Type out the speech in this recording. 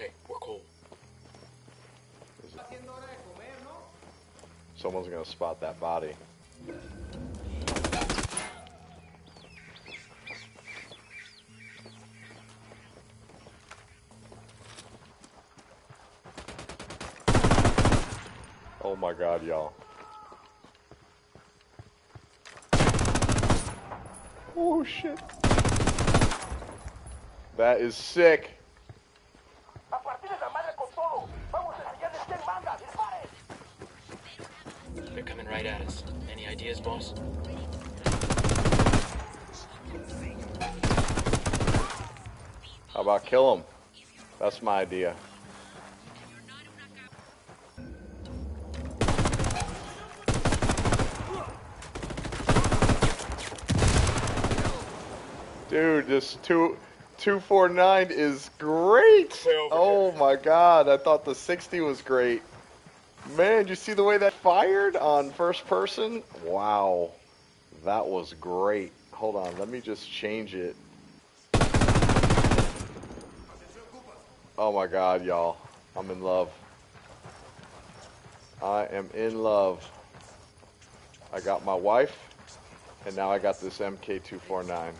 Okay, we're cool. Someone's gonna spot that body. Oh my god, y'all. Oh shit. That is sick. They're coming right at us. Any ideas, boss? How about kill him? That's my idea. Dude, this two two four nine is great. Oh my god, I thought the sixty was great. Man, you see the way that fired on first person? Wow. That was great. Hold on, let me just change it. Oh my god, y'all. I'm in love. I am in love. I got my wife, and now I got this MK249.